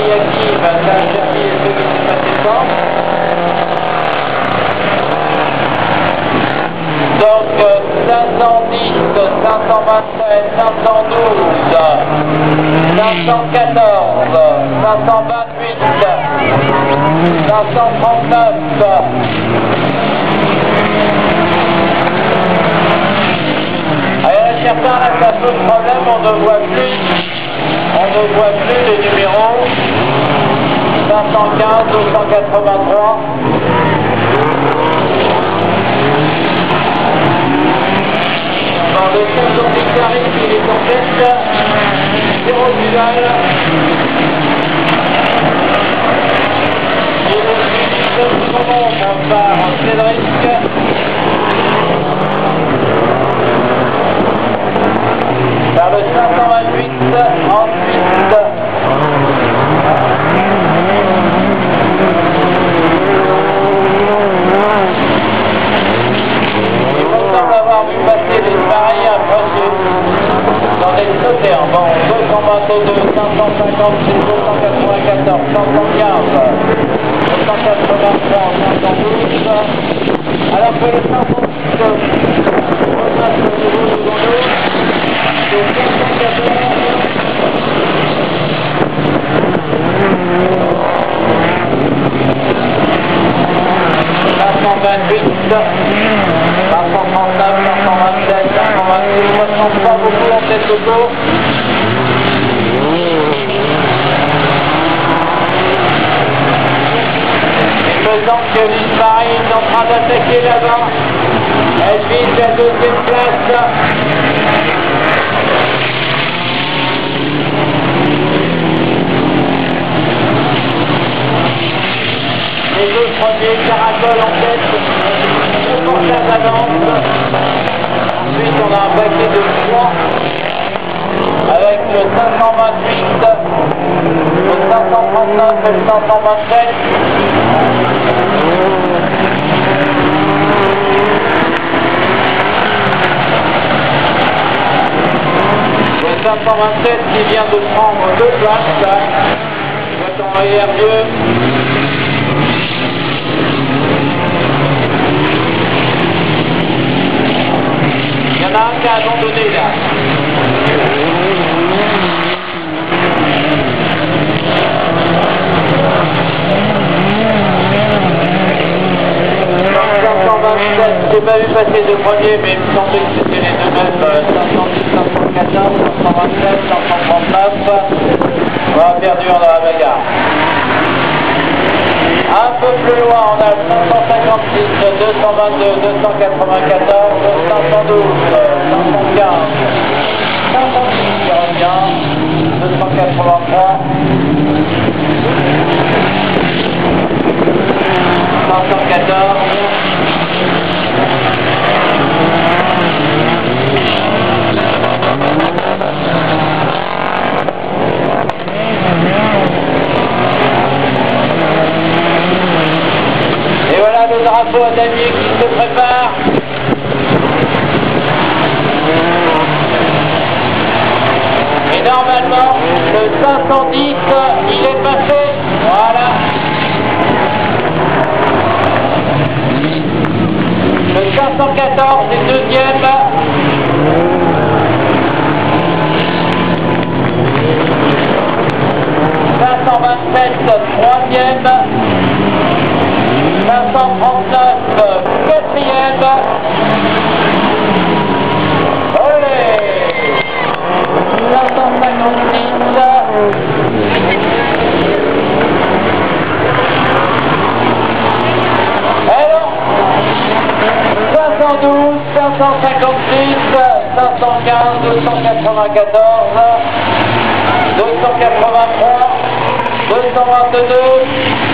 ce. Donc 510, 527, 512, 514, 528, 539. Alors certains là ça pose problème, on ne voit plus, on ne voit plus les numéros 515, 283. Dans le centre des carrés, il est en tête, 0 duval. Et le suivi de son nombre par Cédric. Par le 528, ensuite. Il me semble avoir vu passer des pareils après dans des sauteurs. Bon, 222, 556, 294, 515, 283, 512. Alors que le 506 repasse au niveau devant nous. C'est 528, 539, 527, 526, moi je sens pas beaucoup en tête de cours. Il me semble que Paris est en train d'attaquer là-bas. Elle vise la deuxième place. Les deux premiers caracoles en tête, portages d'avance. Ensuite, on a un paquet de 3 avec le 528, le 539 et le 527. Le 527 qui vient de prendre deux places là. Il doit envoyer mieux. Il y en a un qui a abandonné là. J'ai pas vu passer de premier, mais il me semblait que c'était les deux mêmes, euh, 510, 514, 527, 539. On va perdu dans la bagarre. Un peu plus loin, on a le 556, 222, 294, 512, 515, 506 qui revient, 283, 514, Et voilà le drapeau à damier qui se prépare. Et normalement, le 510, il est passé. Voilà. Le 514 est deuxième. troisième. 539, 512, 556, 515, 294, 283, 222,